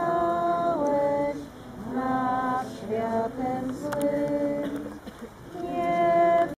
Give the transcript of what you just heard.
płakałeś nad światem złym.